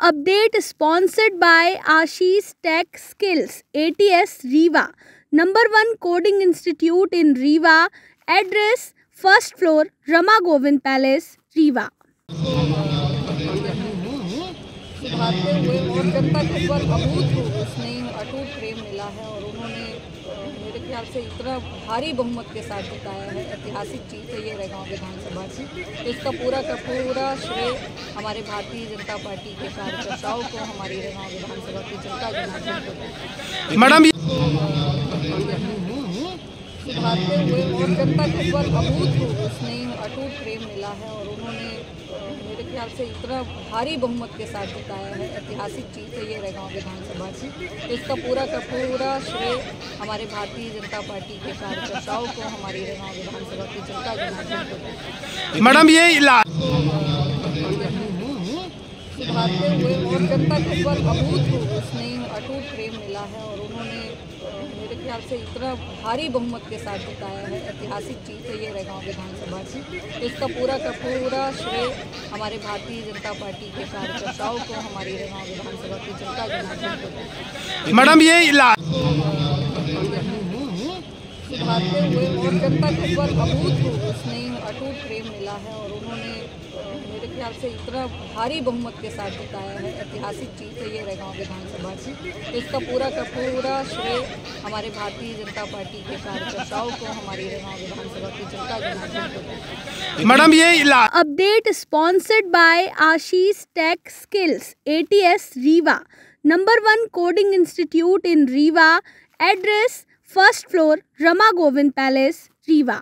Update sponsored by Ashish Tech Skills ATS Riva. Number 1 Coding Institute in Riva. Address first floor Rama Govind Palace, Riva. सुधारते हुए और जनता के ऊपर अभूतपूर्व स्नेह अटूट प्रेम मिला है और उन्होंने मेरे ख्याल से इतना भारी बहुमत के साथ जिताया है ऐतिहासिक चीज़ है ये रेगांव विधानसभा की। तो इसका पूरा का पूरा श्रेय हमारे भारतीय जनता पार्टी के कार्यकर्ताओं को हमारी रेगांव विधानसभा की जनता जनार्दन को मैडम सुधारते हुए और जनता के ऊपर अभूतपूर्व स्नेह अटूट प्रेम मिला है और उन्होंने मेरे ख्याल से इतना भारी बहुमत के साथ जिताया है, ऐतिहासिक चीज़ है ये रहेगा विधानसभा की। तो इसका पूरा का पूरा श्रेय हमारे भारतीय जनता पार्टी के कार्यकर्ताओं को, हमारी रहेगा विधानसभा की जनता मैडम, ये सुधारते हुए और जनता के ऊपर अभूतपूर्व उसने अटूट प्रेम मिला है और उन्होंने मेरे ख्याल से इतना भारी बहुमत के साथ जिताया है, ऐतिहासिक चीज़ है ये रेगांव विधानसभा की। इसका पूरा का पूरा श्रेय हमारे भारतीय जनता पार्टी के कार्यकर्ताओं को, हमारी रेगांव विधानसभा की जनता के मैडम, ये सुधारते हुए और जनता के ऊपर अभूतपूर्व स्नेह अटूट प्रेम मिला है और उन्होंने मेरे ख्याल से इतना भारी बहुमत के साथ जिताया है ऐतिहासिक जीत है ये रेगांव विधानसभा की तो इसका पूरा का पूरा श्रेय हमारे भारतीय जनता पार्टी के कार्यकर्ताओं को हमारी रेगांव विधानसभा की जनता को मैडम ये update sponsored by Ashish Tech Skills ATS Riva. Number 1 Coding Institute in Riva. Address first floor Rama Govind palace Rewa.